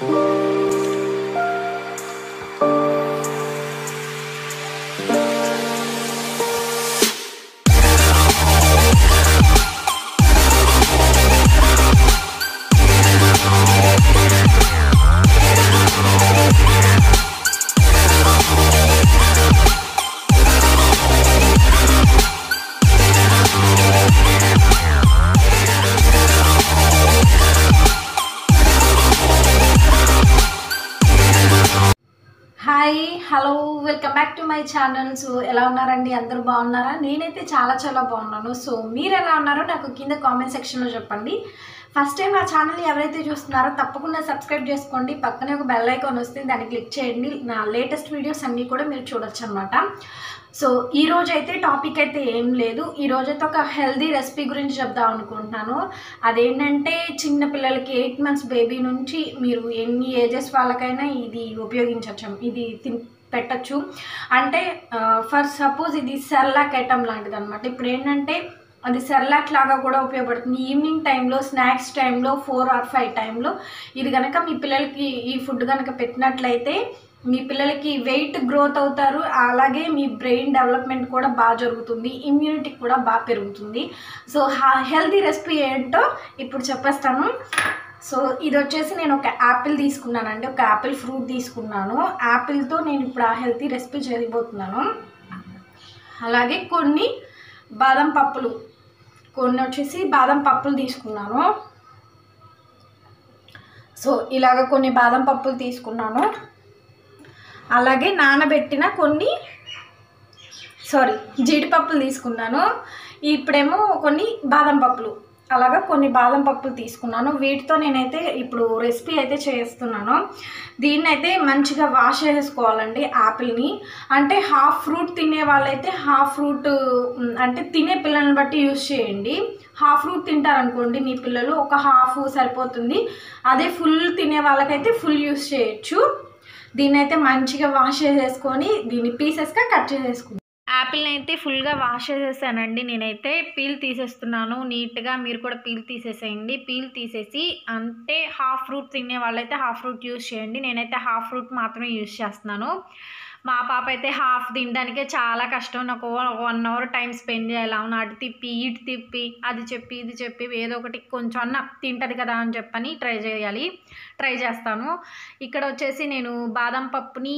Thank. Hello welcome back to my channel. So ఎలా ఉన్నారండి? అందరూ బాగున్నారా? నేనైతే చాలా చాలా బాగున్నాను. సో మీరు ఎలా ఉన్నారో నాకు కింద కామెంట్ సెక్షన్లో చెప్పండి. ఫస్ట్ టైం నా ఛానల్ ఎవరైతే చూస్తున్నారో తప్పకుండా సబ్స్క్రైబ్ చేసుకోండి. పక్కనే ఒక బెల్ ఐకాన్ వస్తుంది దాన్ని క్లిక్ చేయండి. నా లేటెస్ట్ వీడియోస్ అన్నీ కూడా మీరు చూడొచ్చు అనమాట సో ఈ రోజు అయితే టాపిక్ అయితే ఏం లేదు. ఈ రోజైతే ఒక హెల్దీ రెసిపీ గురించి చెప్దాం అనుకుంటున్నాను. అదేంటంటే చిన్న పిల్లలకి ఎయిట్ మంత్స్ బేబీ నుంచి మీరు ఎన్ని ఏజెస్ వాళ్ళకైనా ఇది ఉపయోగించవచ్చు ఇది తిన్ పెట్టచ్చు. అంటే ఫర్ సపోజ్ ఇది సెర్లాక్ ఐటమ్ లాంటిది అనమాట ఇప్పుడు ఏంటంటే అది సెర్లాక్ లాగా కూడా ఉపయోగపడుతుంది. ఈవినింగ్ టైంలో స్నాక్స్ టైంలో ఫోర్ ఆర్ ఫైవ్ టైంలో ఇది కనుక మీ పిల్లలకి ఈ ఫుడ్ కనుక పెట్టినట్లయితే మీ పిల్లలకి వెయిట్ గ్రోత్ అవుతారు. అలాగే మీ బ్రెయిన్ డెవలప్మెంట్ కూడా బాగా జరుగుతుంది. ఇమ్యూనిటీ కూడా బాగా పెరుగుతుంది. సో హెల్తీ రెసిపీ ఏంటో ఇప్పుడు చెప్పేస్తాను. సో ఇది వచ్చేసి నేను ఒక యాపిల్ తీసుకున్నానండి. ఒక యాపిల్ ఫ్రూట్ తీసుకున్నాను. యాపిల్తో నేను ఇప్పుడు ఆ హెల్తీ రెసిపీ చేయబోతున్నాను. అలాగే కొన్ని బాదం పప్పులు. కొన్ని వచ్చేసి బాదం పప్పులు తీసుకున్నాను. సో ఇలాగ కొన్ని బాదం పప్పులు తీసుకున్నాను. అలాగే నానబెట్టిన కొన్ని సారీ జీడిపప్పులు తీసుకున్నాను. ఇప్పుడేమో కొన్ని బాదం పప్పులు. అలాగా కొన్ని బాదం పప్పులు తీసుకున్నాను. వీటితో నేనైతే ఇప్పుడు రెసిపీ అయితే చేస్తున్నాను. దీన్ని అయితే మంచిగా వాష్ చేసుకోవాలండి యాపిల్ని అంటే హాఫ్ ఫ్రూట్ తినే వాళ్ళైతే హాఫ్ ఫ్రూట్ అంటే తినే పిల్లల్ని బట్టి యూస్ చేయండి. హాఫ్ ఫ్రూట్ తింటారనుకోండి మీ పిల్లలు ఒక హాఫ్ సరిపోతుంది. అదే ఫుల్ తినే వాళ్ళకైతే ఫుల్ యూస్ చేయొచ్చు. దీన్ని అయితే మంచిగా వాష్ చేసేసుకొని దీన్ని పీసెస్గా కట్ చేసేసుకుంటాం యాపిల్ని అయితే ఫుల్గా వాష్ చేసేసానండి. నేనైతే పీల్ తీసేస్తున్నాను. నీట్గా మీరు కూడా పీల్ తీసేసేయండి. పీల్ తీసేసి అంటే హాఫ్ ఫ్రూట్ తినే వాళ్ళైతే హాఫ్ ఫ్రూట్ యూస్ చేయండి. నేనైతే హాఫ్ ఫ్రూట్ మాత్రమే యూస్ చేస్తున్నాను. మా పాప అయితే హాఫ్ తినడానికే చాలా కష్టం. నాకు వన్ అవర్ టైం స్పెండ్ చేయాలి. అవును అటు తిప్పి ఇటు తిప్పి అది చెప్పి ఇది చెప్పి ఏదో ఒకటి కొంచెం అన్న తింటుంది కదా అని చెప్పని ట్రై చేయాలి. ట్రై చేస్తాను. ఇక్కడ వచ్చేసి నేను బాదం పప్పుని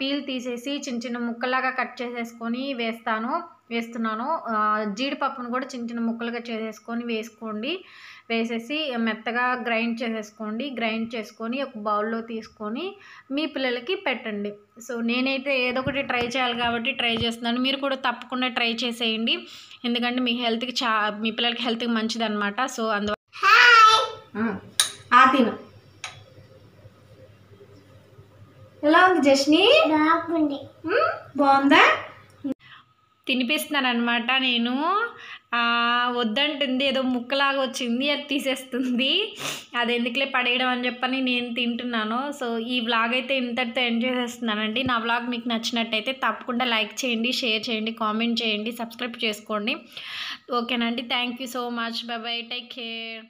పీల్ తీసేసి చిన్న చిన్న ముక్కలాగా కట్ చేసేసుకొని వేస్తాను. వేస్తున్నాను. జీడిపప్పును కూడా చిన్న చిన్న ముక్కలుగా చేసేసుకొని వేసుకోండి. వేసేసి మెత్తగా గ్రైండ్ చేసేసుకోండి. గ్రైండ్ చేసుకొని ఒక బౌల్లో తీసుకొని మీ పిల్లలకి పెట్టండి. సో నేనైతే ఏదో ఒకటి ట్రై చేయాలి కాబట్టి ట్రై చేస్తున్నాను. మీరు కూడా తప్పకుండా ట్రై చేసేయండి. ఎందుకంటే మీ హెల్త్కి చా మీ పిల్లలకి హెల్త్కి మంచిది అనమాట సో అందువల్ల తిను. ఎలా ఉంది జష్ని? బాగుంది? తినిపిస్తున్నాను అనమాట నేను వద్దంటుంది ఏదో ముక్కలాగా వచ్చింది అది తీసేస్తుంది. అది ఎందుకులే పడేయడం అని చెప్పని నేను తింటున్నాను. సో ఈ వ్లాగ్ అయితే ఇంతటితో ఎంజాయ్ చేస్తున్నానండి నా వ్లాగ్ మీకు నచ్చినట్టయితే తప్పకుండా లైక్ చేయండి షేర్ చేయండి కామెంట్ చేయండి సబ్స్క్రైబ్ చేసుకోండి. ఓకేనండి. Thank you so much. Bye. Take care.